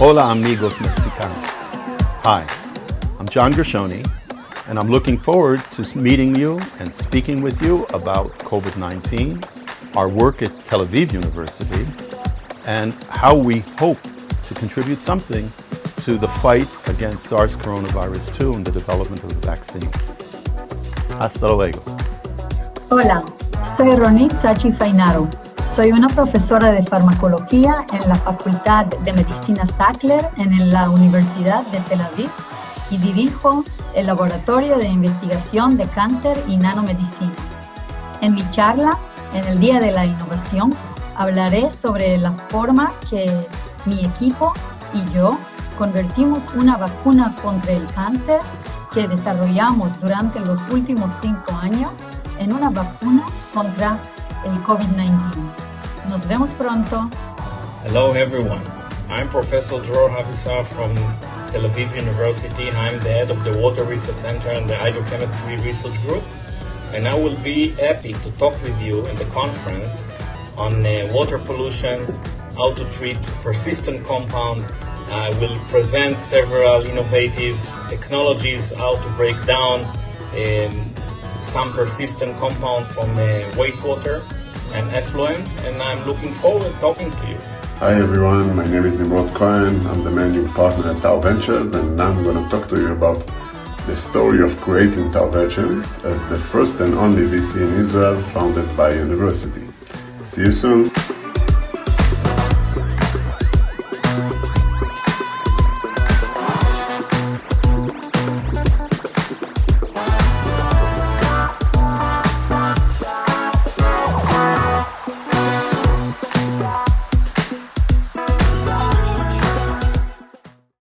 Hola amigos mexicanos. Hi, I'm John Gershoni, and I'm looking forward to meeting you and speaking with you about COVID-19, our work at Tel Aviv University, and how we hope to contribute something to the fight against SARS coronavirus 2 and the development of the vaccine. Hasta luego. Hola, soy Ronit Satchi-Fainaro. Soy una profesora de farmacología en la Facultad de Medicina Sackler en la Universidad de Tel Aviv y dirijo el Laboratorio de Investigación de Cáncer y Nanomedicina. En mi charla, en el Día de la Innovación, hablaré sobre la forma que mi equipo y yo convertimos una vacuna contra el cáncer que desarrollamos durante los últimos cinco años en una vacuna contra el COVID-19. Nos vemos pronto. Hello everyone. I'm Professor Dror Avisar from Tel Aviv University. I'm the head of the Water Research Center and the Hydrochemistry Research Group. And I will be happy to talk with you in the conference on uh, water pollution, how to treat persistent compound, I will present several innovative technologies, how to break down um, some persistent compounds from uh, wastewater and effluent, and I'm looking forward to talking to you. Hi everyone, my name is Nimrod Cohen. I'm the managing partner at Tau Ventures, and now I'm going to talk to you about the story of creating Tau Ventures as the first and only VC in Israel founded by a university. See you soon.